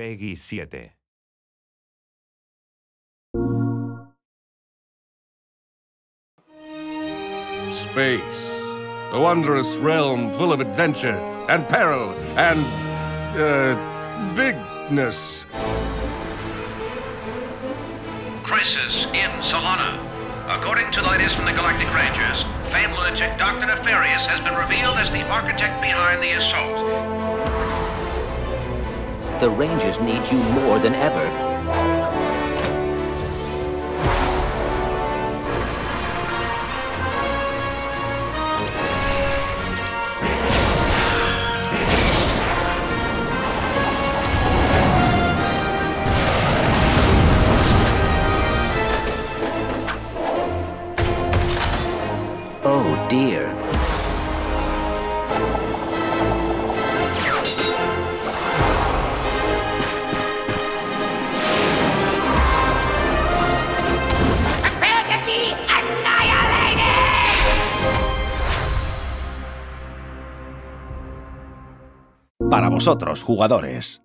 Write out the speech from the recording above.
Peggy 7. Space. A wondrous realm full of adventure and peril and. uh. bigness. Crisis in Solana. According to the latest from the Galactic Rangers, famed lunatic Dr. Nefarious has been revealed as the architect behind the assault. The Rangers need you more than ever. Oh dear. Para vosotros, jugadores.